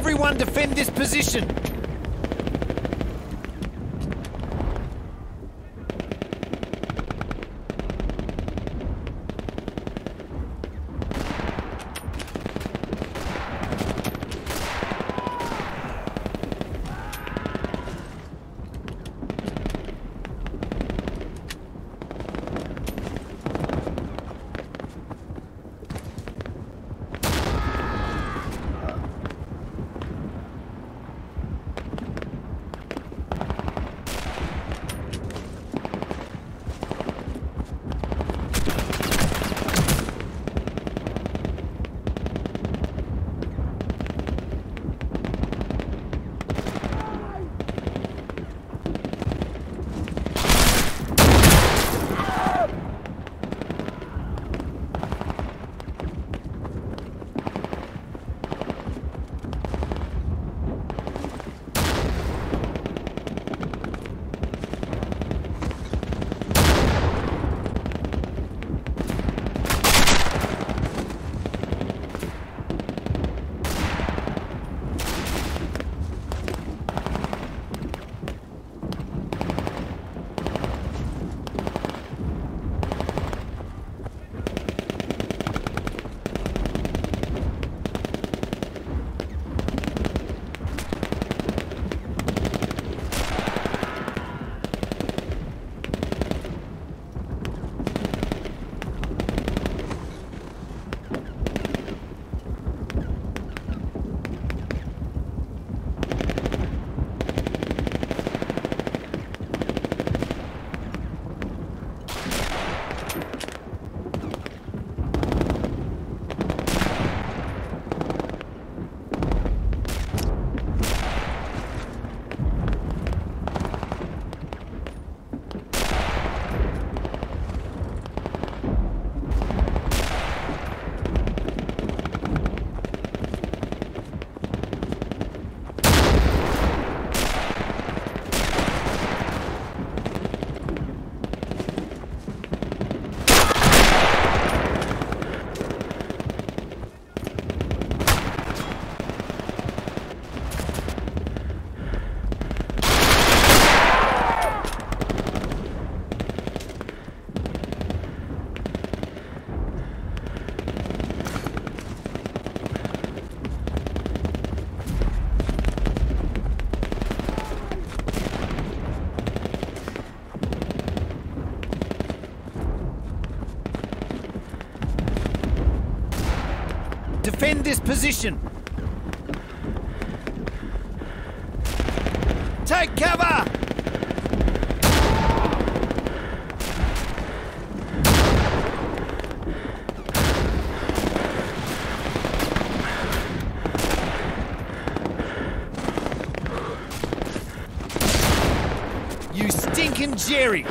Everyone defend this position. Defend this position. Take cover! You stinking Jerry!